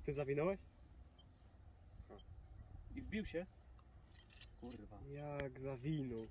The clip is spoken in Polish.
ty zawinąłeś? I wbił się? Kurwa. Jak zawinął.